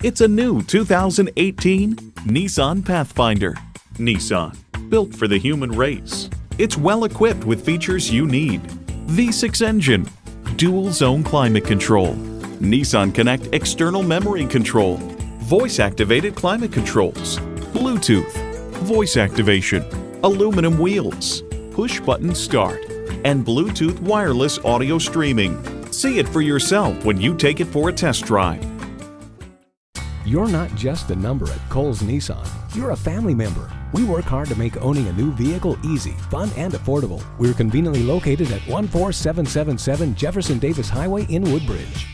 It's a new 2018 Nissan Pathfinder. Nissan, built for the human race. It's well equipped with features you need. V6 engine, dual zone climate control, Nissan Connect external memory control, voice activated climate controls, Bluetooth, voice activation, aluminum wheels, push button start, and Bluetooth wireless audio streaming. See it for yourself when you take it for a test drive. You're not just a number at Cowles Nissan. You're a family member. We work hard to make owning a new vehicle easy, fun, and affordable. We're conveniently located at 14777 Jefferson Davis Highway in Woodbridge.